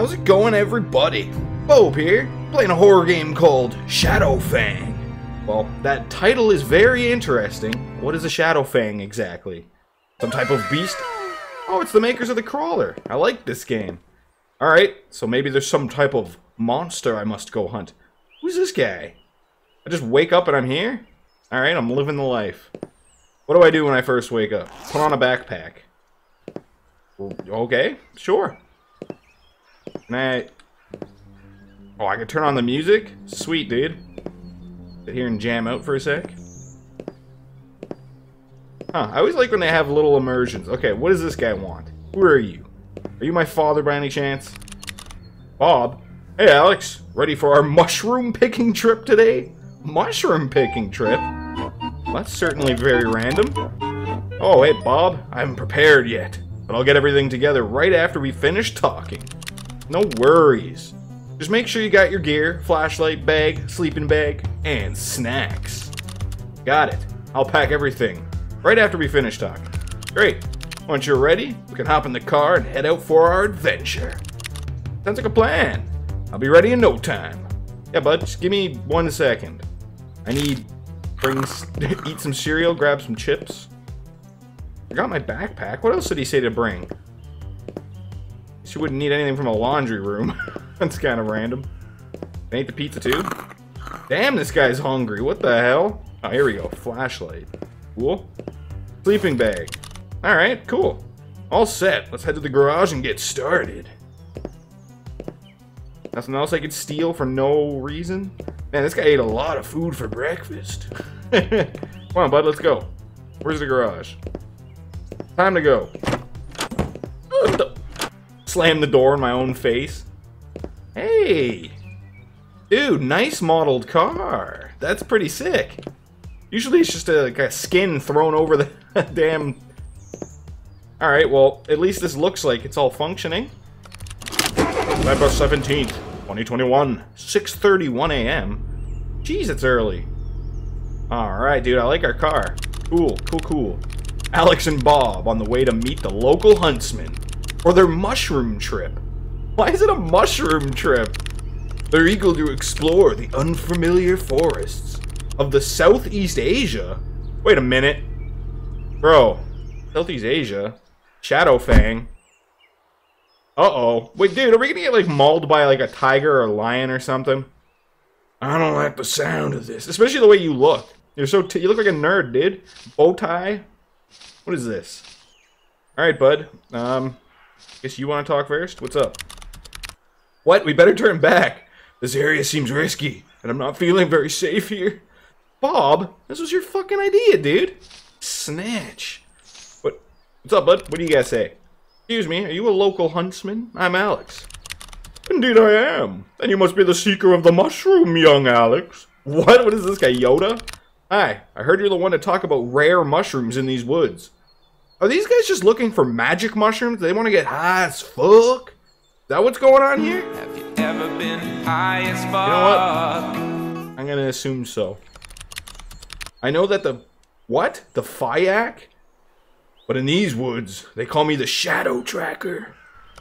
How's it going, everybody? Bob here, playing a horror game called Shadow Fang. Well, that title is very interesting. What is a Shadow Fang exactly? Some type of beast? Oh, it's the makers of the crawler. I like this game. Alright, so maybe there's some type of monster I must go hunt. Who's this guy? I just wake up and I'm here? Alright, I'm living the life. What do I do when I first wake up? Put on a backpack. Okay, sure. Can Oh, I can turn on the music? Sweet, dude. Sit here and jam out for a sec. Huh, I always like when they have little immersions. Okay, what does this guy want? Who are you? Are you my father by any chance? Bob? Hey, Alex. Ready for our mushroom picking trip today? Mushroom picking trip? That's certainly very random. Oh, hey, Bob. I haven't prepared yet, but I'll get everything together right after we finish talking. No worries. Just make sure you got your gear, flashlight, bag, sleeping bag, and snacks. Got it. I'll pack everything right after we finish talking. Great. Once you're ready, we can hop in the car and head out for our adventure. Sounds like a plan. I'll be ready in no time. Yeah, bud, just give me one second. I need bring eat some cereal, grab some chips. I got my backpack. What else did he say to bring? She wouldn't need anything from a laundry room. That's kind of random. Ate the pizza too. Damn, this guy's hungry. What the hell? Oh, here we go. Flashlight. Cool. Sleeping bag. Alright, cool. All set. Let's head to the garage and get started. Nothing else I could steal for no reason? Man, this guy ate a lot of food for breakfast. Come on, bud, let's go. Where's the garage? Time to go. Slam the door in my own face. Hey! Dude, nice modeled car. That's pretty sick. Usually it's just a, like a skin thrown over the damn... Alright, well, at least this looks like it's all functioning. November 17th, 2021, 6.31 a.m. Jeez, it's early. Alright, dude, I like our car. Cool, cool, cool. Alex and Bob on the way to meet the local huntsman for their mushroom trip. Why is it a mushroom trip? They're eager to explore the unfamiliar forests of the Southeast Asia. Wait a minute. Bro, Southeast Asia? Shadow Fang? Uh-oh. Wait, dude, are we gonna get, like, mauled by, like, a tiger or a lion or something? I don't like the sound of this. Especially the way you look. You're so you look like a nerd, dude. Bow tie. What is this? Alright, bud. Um, guess you want to talk first? What's up? What? We better turn back. This area seems risky, and I'm not feeling very safe here. Bob, this was your fucking idea, dude. Snatch. What? What's up, bud? What do you guys say? Excuse me, are you a local huntsman? I'm Alex. Indeed I am. Then you must be the seeker of the mushroom, young Alex. What? What is this guy, Yoda? Hi, I heard you're the one to talk about rare mushrooms in these woods. Are these guys just looking for magic mushrooms? They want to get high as fuck? Is that what's going on here? Have you ever been high as fuck? You know what? I'm gonna assume so. I know that the... What? The Fyak? But in these woods, they call me the Shadow Tracker.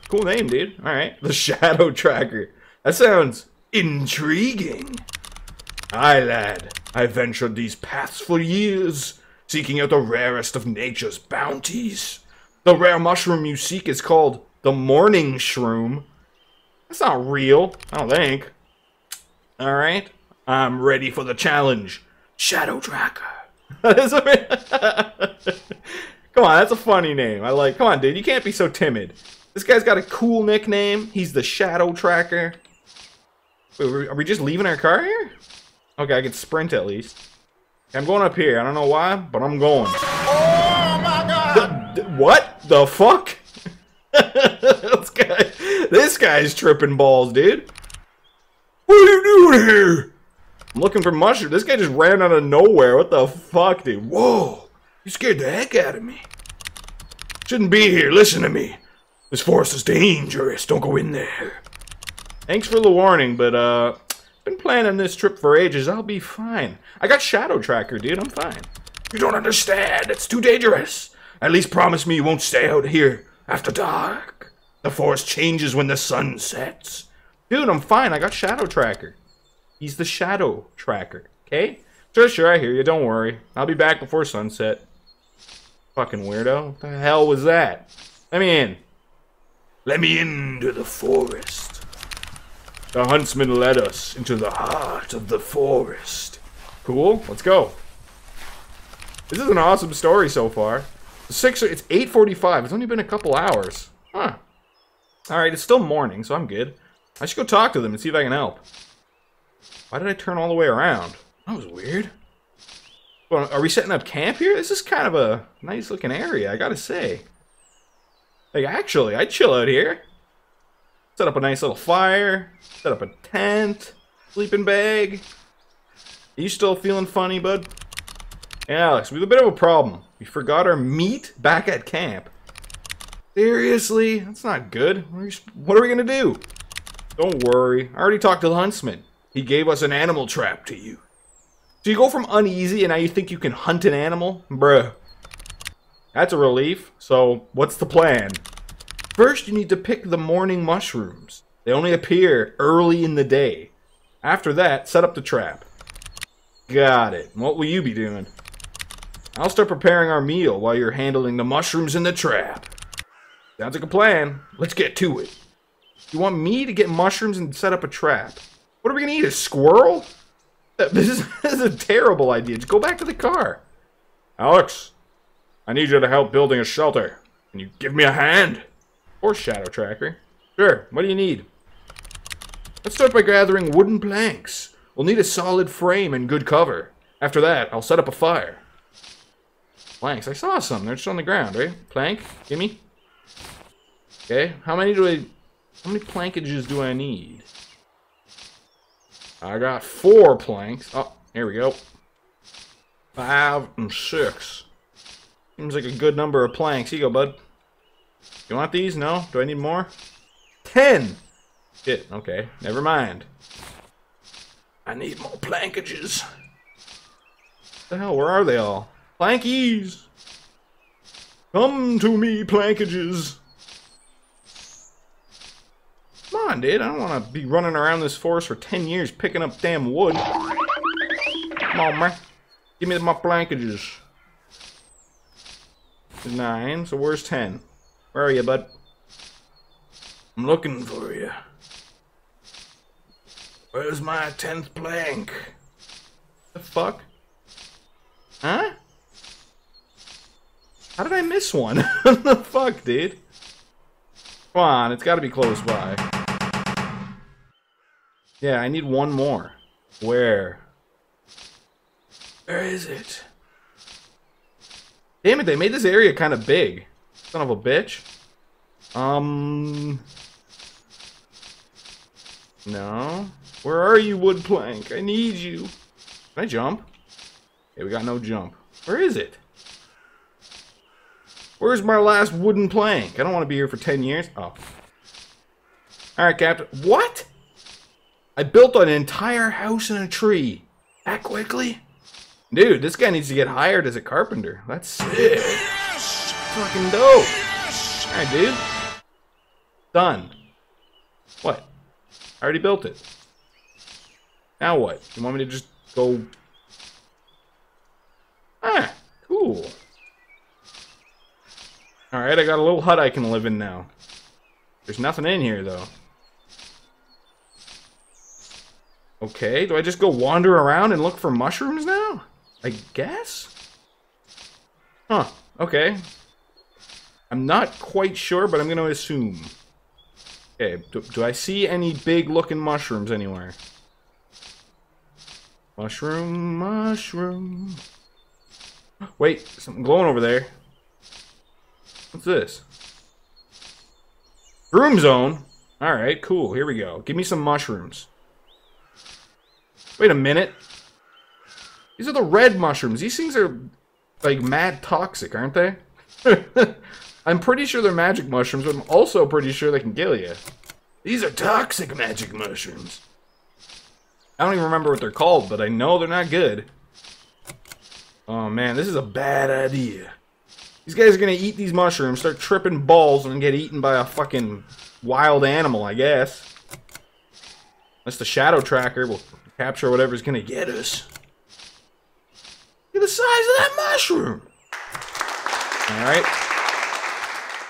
Cool name, dude. Alright. The Shadow Tracker. That sounds intriguing. Aye, lad. I ventured these paths for years, seeking out the rarest of nature's bounties. The rare mushroom you seek is called the Morning Shroom. That's not real, I don't think. Alright. I'm ready for the challenge. Shadow Tracker. Come on, that's a funny name. I like. Come on, dude. You can't be so timid. This guy's got a cool nickname. He's the Shadow Tracker. Wait, are we just leaving our car here? Okay, I can sprint at least. I'm going up here. I don't know why, but I'm going. Oh my god! The, the, what the fuck? this guy, this guy's tripping balls, dude. What are you doing here? I'm looking for mushroom. This guy just ran out of nowhere. What the fuck, dude? Whoa! You scared the heck out of me. Shouldn't be here. Listen to me. This forest is dangerous. Don't go in there. Thanks for the warning, but uh, been planning this trip for ages. I'll be fine. I got Shadow Tracker, dude. I'm fine. You don't understand. It's too dangerous. At least promise me you won't stay out here after dark. The forest changes when the sun sets. Dude, I'm fine. I got Shadow Tracker. He's the Shadow Tracker, okay? Sure, sure, I hear you. Don't worry. I'll be back before sunset. Fucking weirdo. What the hell was that? Let me in. Let me into the forest. The huntsman led us into the heart of the forest. Cool. Let's go. This is an awesome story so far. Six. It's 8:45. It's only been a couple hours. Huh. All right. It's still morning, so I'm good. I should go talk to them and see if I can help. Why did I turn all the way around? That was weird. Well, are we setting up camp here? This is kind of a nice looking area, I gotta say. Like, actually, I'd chill out here. Set up a nice little fire. Set up a tent. Sleeping bag. Are you still feeling funny, bud? Hey, Alex, we have a bit of a problem. We forgot our meat back at camp. Seriously? That's not good. What are we gonna do? Don't worry. I already talked to the huntsman. He gave us an animal trap to you. So you go from uneasy and now you think you can hunt an animal? Bruh. That's a relief. So, what's the plan? First, you need to pick the morning mushrooms. They only appear early in the day. After that, set up the trap. Got it. What will you be doing? I'll start preparing our meal while you're handling the mushrooms in the trap. Sounds like a plan. Let's get to it. You want me to get mushrooms and set up a trap? What are we gonna eat? A squirrel? Uh, this is, this is a terrible idea. Just go back to the car. Alex, I need you to help building a shelter. Can you give me a hand? Or Shadow Tracker. Sure, what do you need? Let's start by gathering wooden planks. We'll need a solid frame and good cover. After that, I'll set up a fire. Planks, I saw some. They're just on the ground, right? Plank, gimme. Okay, how many do I... How many plankages do I need? I got four planks. Oh, here we go. Five and six. Seems like a good number of planks. Here you go, bud. You want these? No? Do I need more? Ten! Shit, okay. Never mind. I need more plankages. What the hell, where are they all? Plankies! Come to me, plankages! Come on, dude. I don't want to be running around this forest for 10 years picking up damn wood. Come on, man. Give me my plankages. Nine, so where's 10? Where are you, bud? I'm looking for you. Where's my 10th plank? The fuck? Huh? How did I miss one? what the fuck, dude? Come on, it's gotta be close by. Yeah, I need one more. Where? Where is it? Damn it, they made this area kind of big. Son of a bitch. Um... No. Where are you, wood plank? I need you. Can I jump? Okay, we got no jump. Where is it? Where's my last wooden plank? I don't want to be here for 10 years. Oh. Alright, Captain. What? I built an entire house in a tree. That quickly? Dude, this guy needs to get hired as a carpenter. That's sick. Fucking dope. Alright, dude. Done. What? I already built it. Now what? You want me to just go... Ah, cool. Alright, I got a little hut I can live in now. There's nothing in here, though. Okay, do I just go wander around and look for mushrooms now? I guess? Huh, okay. I'm not quite sure, but I'm going to assume. Okay, do, do I see any big-looking mushrooms anywhere? Mushroom, mushroom. Wait, something glowing over there. What's this? Room zone? Alright, cool. Here we go. Give me some mushrooms. Wait a minute. These are the red mushrooms. These things are, like, mad toxic, aren't they? I'm pretty sure they're magic mushrooms, but I'm also pretty sure they can kill you. These are toxic magic mushrooms. I don't even remember what they're called, but I know they're not good. Oh man, this is a bad idea. These guys are gonna eat these mushrooms, start tripping balls, and get eaten by a fucking wild animal, I guess. Unless the shadow tracker will capture whatever's gonna get us. Look at the size of that mushroom! Alright.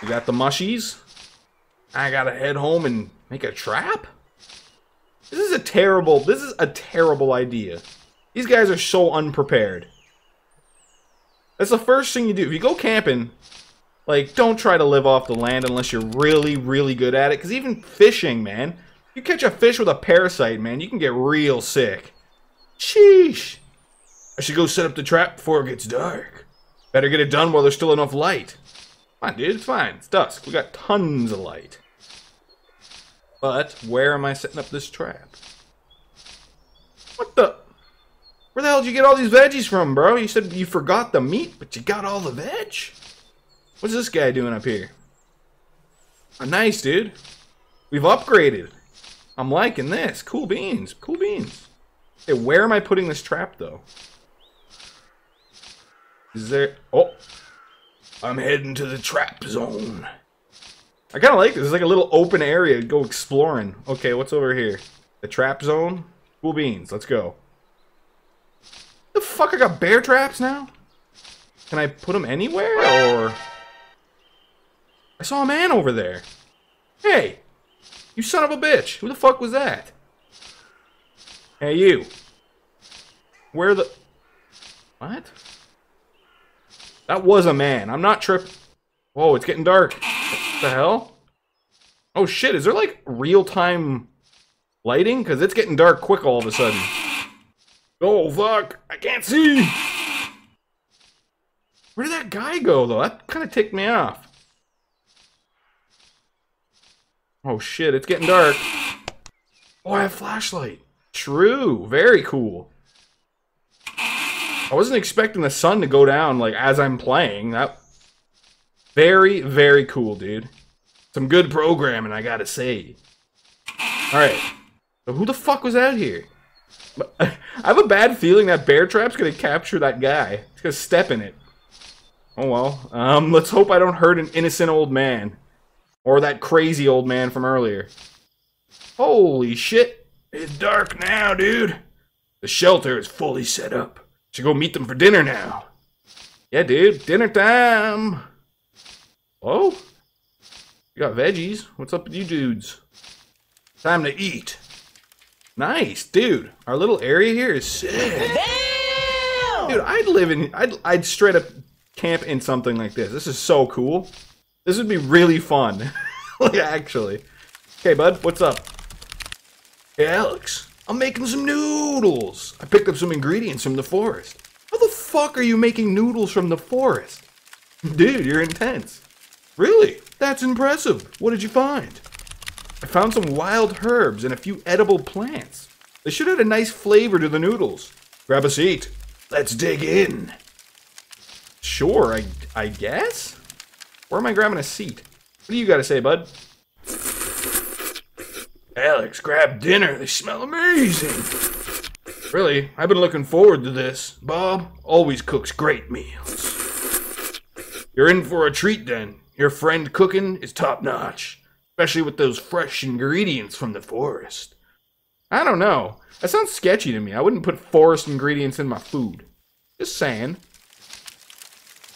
We got the mushies. I gotta head home and make a trap? This is a terrible, this is a terrible idea. These guys are so unprepared. That's the first thing you do. If you go camping, like, don't try to live off the land unless you're really, really good at it. Because even fishing, man, you catch a fish with a parasite, man, you can get real sick. Sheesh. I should go set up the trap before it gets dark. Better get it done while there's still enough light. Fine, dude, it's fine. It's dusk. We got tons of light. But where am I setting up this trap? What the? Where the hell did you get all these veggies from, bro? You said you forgot the meat, but you got all the veg? What's this guy doing up here? Oh, nice, dude. We've upgraded. I'm liking this. Cool beans. Cool beans. Hey, where am I putting this trap, though? Is there... Oh. I'm heading to the trap zone. I kind of like this. It's like a little open area to go exploring. Okay, what's over here? The trap zone? Cool beans. Let's go. The fuck? I got bear traps now? Can I put them anywhere, or... I saw a man over there. Hey! You son of a bitch! Who the fuck was that? Hey, you. Where the... What? That was a man. I'm not trip... Whoa, it's getting dark. What the hell? Oh shit, is there like real-time lighting? Because it's getting dark quick all of a sudden. Oh fuck, I can't see! Where did that guy go though? That kind of ticked me off. Oh shit, it's getting dark. Oh, I have flashlight. True, very cool. I wasn't expecting the sun to go down like as I'm playing. That very, very cool, dude. Some good programming, I gotta say. Alright. So who the fuck was out here? I have a bad feeling that bear trap's gonna capture that guy. It's gonna step in it. Oh well. Um, let's hope I don't hurt an innocent old man. Or that crazy old man from earlier. Holy shit. It's dark now, dude. The shelter is fully set up. Should go meet them for dinner now. Yeah, dude. Dinner time. Oh? You got veggies. What's up with you dudes? Time to eat. Nice, dude. Our little area here is sick. Damn! Dude, I'd live in... I'd, I'd straight up camp in something like this. This is so cool. This would be really fun. like, actually. Okay, bud, what's up? Hey, Alex. I'm making some noodles. I picked up some ingredients from the forest. How the fuck are you making noodles from the forest? Dude, you're intense. Really? That's impressive. What did you find? I found some wild herbs and a few edible plants. They should add a nice flavor to the noodles. Grab a seat. Let's dig in. Sure, I, I guess? Where am I grabbing a seat? What do you got to say, bud? Alex, grab dinner. They smell amazing. Really, I've been looking forward to this. Bob always cooks great meals. You're in for a treat then. Your friend cooking is top notch, especially with those fresh ingredients from the forest. I don't know. That sounds sketchy to me. I wouldn't put forest ingredients in my food. Just saying.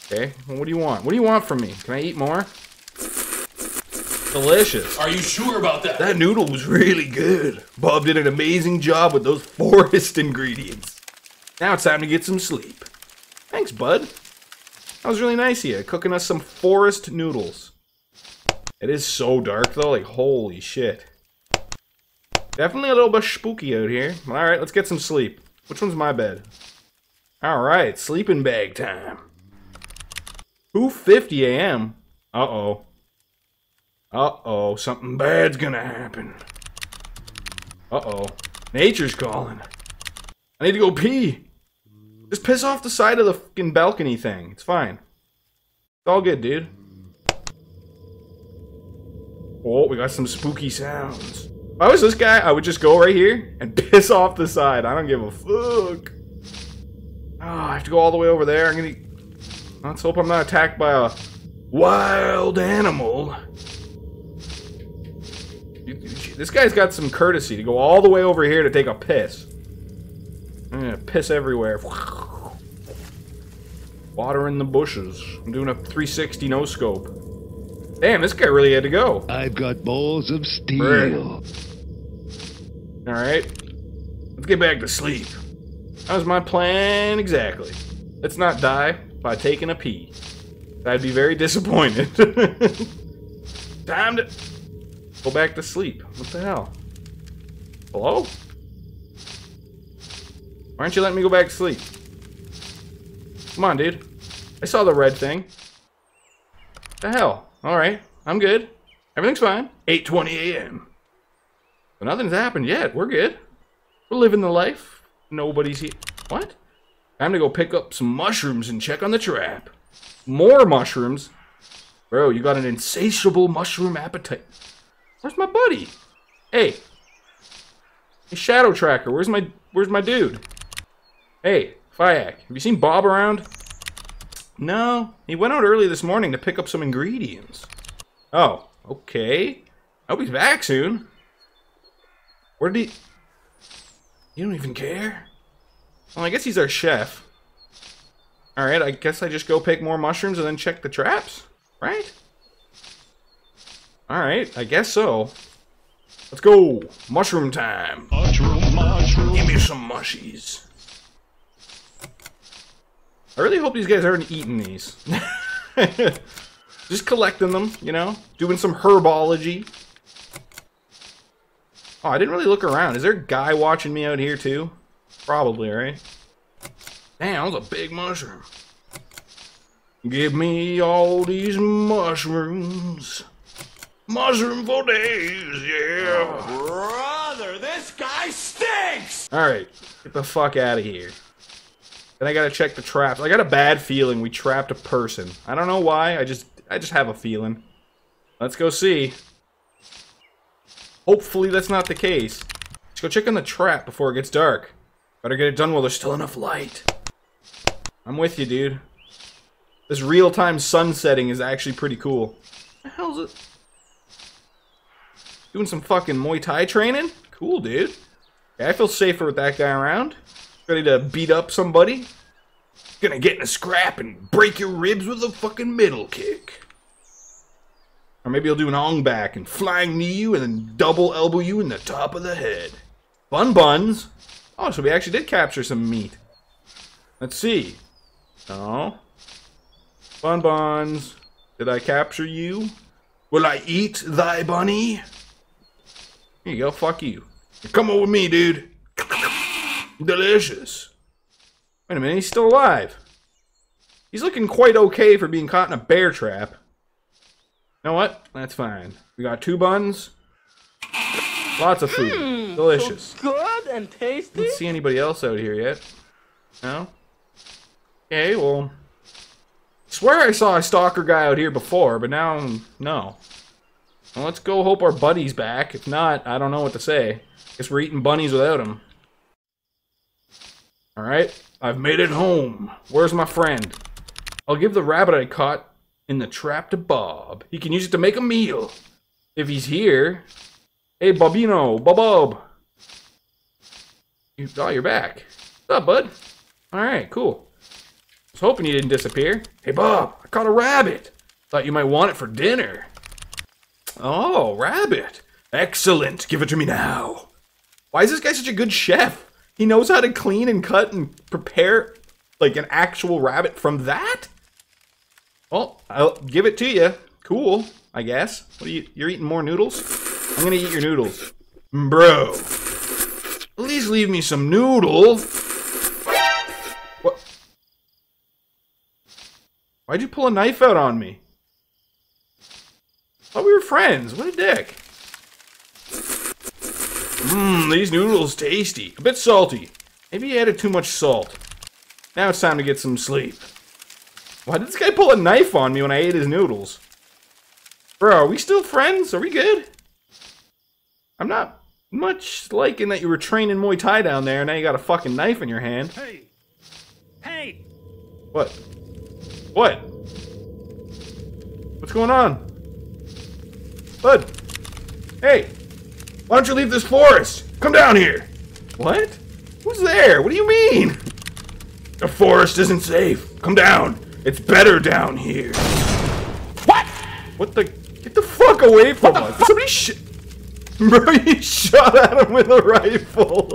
Okay, well, what do you want? What do you want from me? Can I eat more? Delicious. Are you sure about that? That noodle was really good. Bob did an amazing job with those forest ingredients. Now it's time to get some sleep. Thanks, bud. That was really nice of you, cooking us some forest noodles. It is so dark, though. Like, holy shit. Definitely a little bit spooky out here. Alright, let's get some sleep. Which one's my bed? Alright, sleeping bag time. 2.50 a.m. Uh-oh. Uh-oh, something bad's gonna happen. Uh-oh. Nature's calling. I need to go pee. Just piss off the side of the fucking balcony thing. It's fine. It's all good, dude. Oh, we got some spooky sounds. If I was this guy, I would just go right here and piss off the side. I don't give a fuck. Oh, I have to go all the way over there. I'm gonna... Let's hope I'm not attacked by a wild animal. This guy's got some courtesy to go all the way over here to take a piss. I'm gonna piss everywhere. Water in the bushes. I'm doing a 360 no scope. Damn, this guy really had to go. I've got balls of steel. Alright. Let's get back to sleep. That was my plan exactly. Let's not die by taking a pee. I'd be very disappointed. Time to go back to sleep. What the hell? Hello? Why aren't you letting me go back to sleep? Come on, dude. I saw the red thing. The hell? Alright. I'm good. Everything's fine. 8.20 a.m. But nothing's happened yet. We're good. We're living the life. Nobody's here. What? Time to go pick up some mushrooms and check on the trap. More mushrooms? Bro, you got an insatiable mushroom appetite. Where's my buddy? Hey. Hey, Shadow Tracker, where's my where's my dude? Hey, Fyak, have you seen Bob around? No, he went out early this morning to pick up some ingredients. Oh, okay. I hope he's back soon. Where did he... You don't even care? Well, I guess he's our chef. Alright, I guess I just go pick more mushrooms and then check the traps, right? Alright, I guess so. Let's go! Mushroom time! Mushroom, mushroom. Give me some mushies. I really hope these guys aren't eating these. Just collecting them, you know? Doing some herbology. Oh, I didn't really look around. Is there a guy watching me out here too? Probably, right? Damn, that was a big mushroom. Give me all these mushrooms. Mushroom for days, yeah. Oh, brother, this guy stinks! Alright, get the fuck out of here. Then I gotta check the traps. I got a bad feeling we trapped a person. I don't know why, I just I just have a feeling. Let's go see. Hopefully that's not the case. Let's go check on the trap before it gets dark. Better get it done while there's still enough light. I'm with you, dude. This real-time sunsetting is actually pretty cool. What the hell's it? Doing some fucking Muay Thai training? Cool, dude. Yeah, I feel safer with that guy around. Ready to beat up somebody? Gonna get in a scrap and break your ribs with a fucking middle kick. Or maybe I'll do an Ong-Bak and flying knee you and then double elbow you in the top of the head. Bun buns. Oh, so we actually did capture some meat. Let's see. Oh. Bun buns. Did I capture you? Will I eat thy bunny? Here you go, fuck you. Come on with me, dude. Delicious. Wait a minute, he's still alive. He's looking quite okay for being caught in a bear trap. You know what? That's fine. We got two buns. Lots of food. Hmm, Delicious. Good and tasty. Didn't see anybody else out here yet. No? Okay, well... swear I saw a stalker guy out here before, but now, no. Well, let's go hope our buddy's back. If not, I don't know what to say. Guess we're eating bunnies without him. Alright, I've made it home. Where's my friend? I'll give the rabbit I caught in the trap to Bob. He can use it to make a meal. If he's here. Hey, Bobino, Bob. You, oh, you're back. What's up, bud? Alright, cool. I Was hoping you didn't disappear. Hey, Bob, I caught a rabbit. Thought you might want it for dinner. Oh, rabbit. Excellent. Give it to me now. Why is this guy such a good chef? He knows how to clean and cut and prepare like an actual rabbit from that? Well, I'll give it to you. Cool, I guess. What are you you're eating more noodles? I'm gonna eat your noodles. Bro. At least leave me some noodle. What? Why'd you pull a knife out on me? Thought we were friends. What a dick. Mmm, these noodles tasty. A bit salty. Maybe he added too much salt. Now it's time to get some sleep. Why did this guy pull a knife on me when I ate his noodles? Bro, are we still friends? Are we good? I'm not much liking that you were training Muay Thai down there and now you got a fucking knife in your hand. Hey, hey, What? What? What's going on? Bud. Hey. Why don't you leave this forest? Come down here. What? Who's there? What do you mean? The forest isn't safe. Come down. It's better down here. What? What the? Get the fuck away from us. Somebody sh- Bro, you shot at him with a rifle.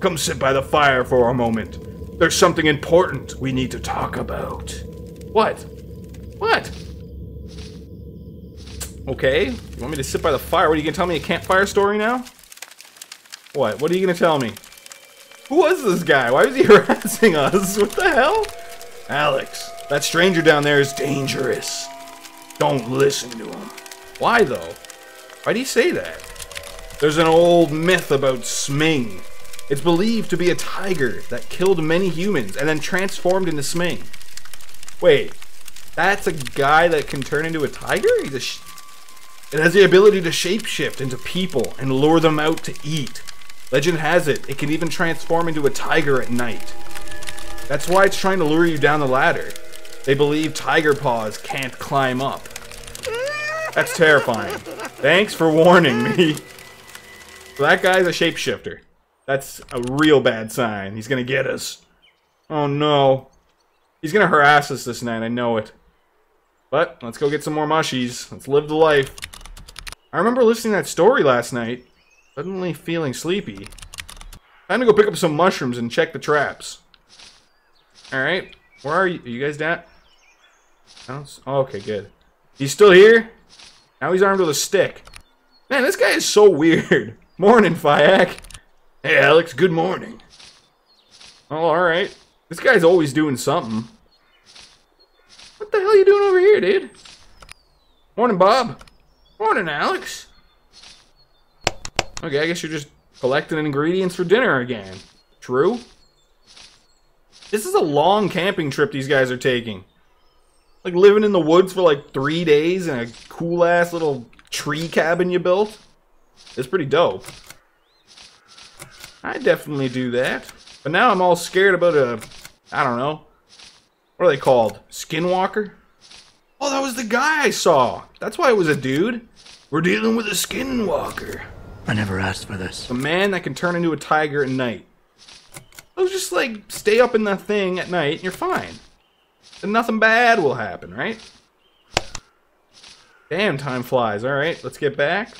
Come sit by the fire for a moment. There's something important we need to talk about. What? What? Okay. You want me to sit by the fire? What are you gonna tell me a campfire story now? What? What are you gonna tell me? Who was this guy? Why was he harassing us? What the hell? Alex, that stranger down there is dangerous. Don't listen to him. Why though? Why'd he say that? There's an old myth about Saming. It's believed to be a tiger that killed many humans and then transformed into Saming. Wait, that's a guy that can turn into a tiger? He's a it has the ability to shapeshift into people and lure them out to eat. Legend has it, it can even transform into a tiger at night. That's why it's trying to lure you down the ladder. They believe tiger paws can't climb up. That's terrifying. Thanks for warning me. So that guy's a shapeshifter. That's a real bad sign. He's gonna get us. Oh no. He's gonna harass us this night, I know it. But, let's go get some more mushies. Let's live the life. I remember listening to that story last night. Suddenly feeling sleepy. Time to go pick up some mushrooms and check the traps. Alright. Where are you? Are you guys down? Oh, okay, good. He's still here? Now he's armed with a stick. Man, this guy is so weird. Morning, Fyak. Hey, Alex, good morning. Oh, alright. This guy's always doing something. What the hell are you doing over here, dude? Morning, Bob. Morning, Alex. Okay, I guess you're just collecting ingredients for dinner again. True? This is a long camping trip these guys are taking. Like living in the woods for like three days in a cool ass little tree cabin you built. It's pretty dope. I definitely do that. But now I'm all scared about a, I don't know, what are they called? Skinwalker? Oh, that was the guy I saw. That's why it was a dude. We're dealing with a skinwalker. I never asked for this. A man that can turn into a tiger at night. So just like stay up in that thing at night and you're fine. And nothing bad will happen, right? Damn, time flies. Alright, let's get back.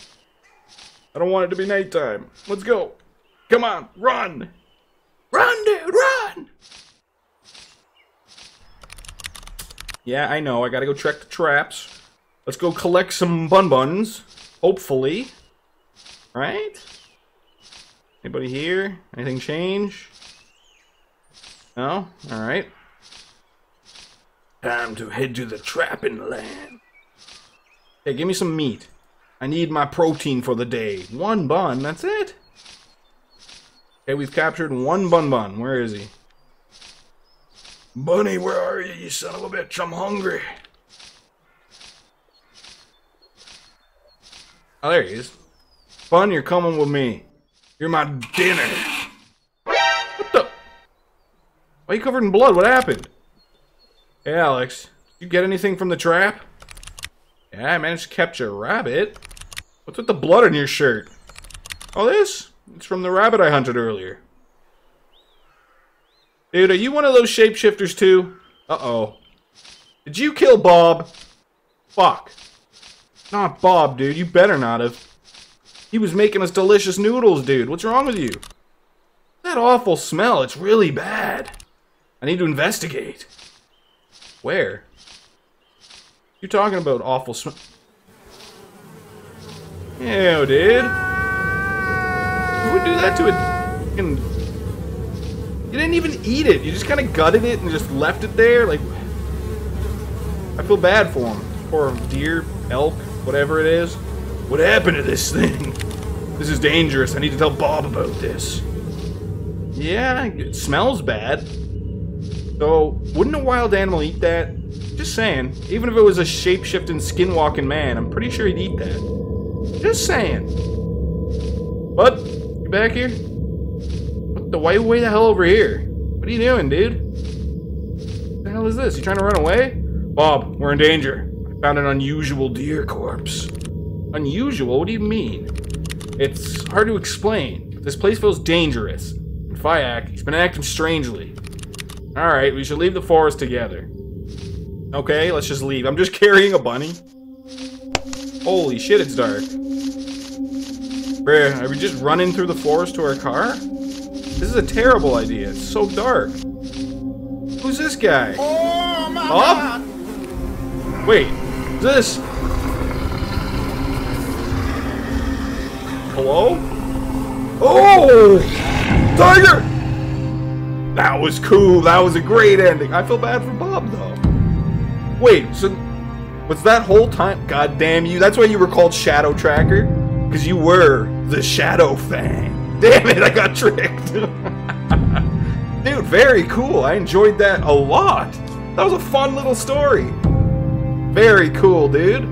I don't want it to be nighttime. Let's go. Come on, run! Run, dude, run! Yeah, I know. I gotta go check the traps. Let's go collect some bun buns. Hopefully. Right? Anybody here? Anything change? No? Alright. Time to head to the trapping land. Hey, give me some meat. I need my protein for the day. One bun, that's it. Okay, we've captured one bun bun. Where is he? Bunny, where are you, you son of a bitch? I'm hungry. Oh, there he is. Fun, you're coming with me. You're my dinner. What the? Why are you covered in blood? What happened? Hey, Alex. You get anything from the trap? Yeah, I managed to capture a rabbit. What's with the blood on your shirt? Oh, this? It's from the rabbit I hunted earlier. Dude, are you one of those shapeshifters too? Uh-oh. Did you kill Bob? Fuck. Not Bob, dude. You better not have. He was making us delicious noodles, dude. What's wrong with you? That awful smell. It's really bad. I need to investigate. Where? You talking about awful smell? Ew, dude. Who would do that to a fucking... You didn't even eat it. You just kind of gutted it and just left it there. Like, I feel bad for him. Poor deer, elk, whatever it is. What happened to this thing? This is dangerous. I need to tell Bob about this. Yeah, it smells bad. So, wouldn't a wild animal eat that? Just saying. Even if it was a shape-shifting, skin-walking man, I'm pretty sure he'd eat that. Just saying. Bud, you back here? What the way, way the hell over here? What are you doing, dude? What the hell is this? You trying to run away? Bob, we're in danger. Found an unusual deer corpse. Unusual? What do you mean? It's hard to explain. This place feels dangerous. And Fyak, he's been acting strangely. Alright, we should leave the forest together. Okay, let's just leave. I'm just carrying a bunny. Holy shit, it's dark. Bruh, are we just running through the forest to our car? This is a terrible idea. It's so dark. Who's this guy? Oh my Bob? Wait, is this... Hello? Oh! Tiger! That was cool. That was a great ending. I feel bad for Bob, though. Wait, so... Was that whole time... God damn you. That's why you were called Shadow Tracker? Because you were the Shadow Fang. Damn it, I got tricked. Dude, very cool. I enjoyed that a lot. That was a fun little story. Very cool, dude.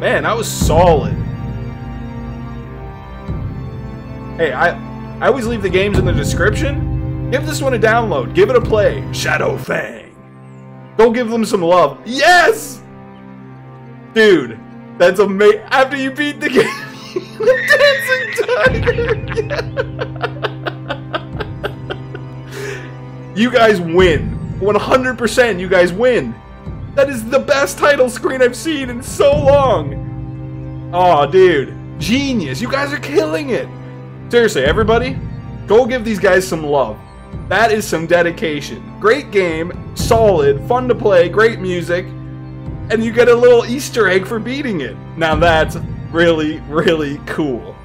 Man, that was solid. Hey, I I always leave the games in the description. Give this one a download. Give it a play. Shadow Fang. Go give them some love. Yes! Dude, that's amazing. After you beat the game, the dancing tiger. you guys win. 100% you guys win. That is the best title screen I've seen in so long. Aw, dude. Genius. You guys are killing it. Seriously, everybody, go give these guys some love. That is some dedication. Great game, solid, fun to play, great music, and you get a little Easter egg for beating it. Now that's really, really cool.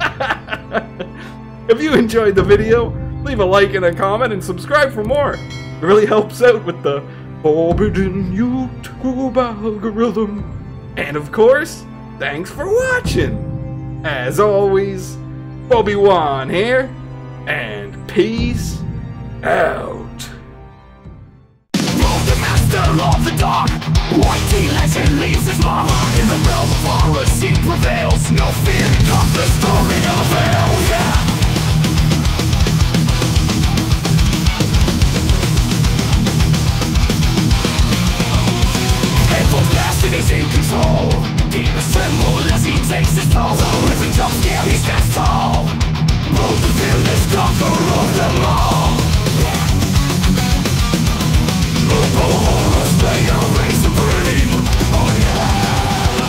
if you enjoyed the video, leave a like and a comment and subscribe for more. Really helps out with the Forbidden YouTube algorithm. And of course, thanks for watching. As always, Bobe-Wan here, and peace out. the master of the dark Whitey legend leaves his mark In the realm of horror, he prevails No fear, of the story of hell, soul Demons tremble he takes his toll So every jump scare he tall Move the fearless of them all Purple horrors, they erase supreme Oh yeah,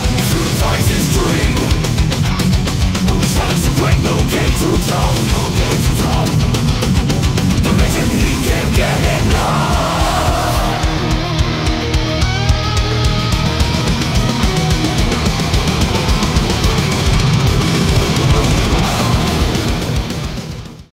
dream no game to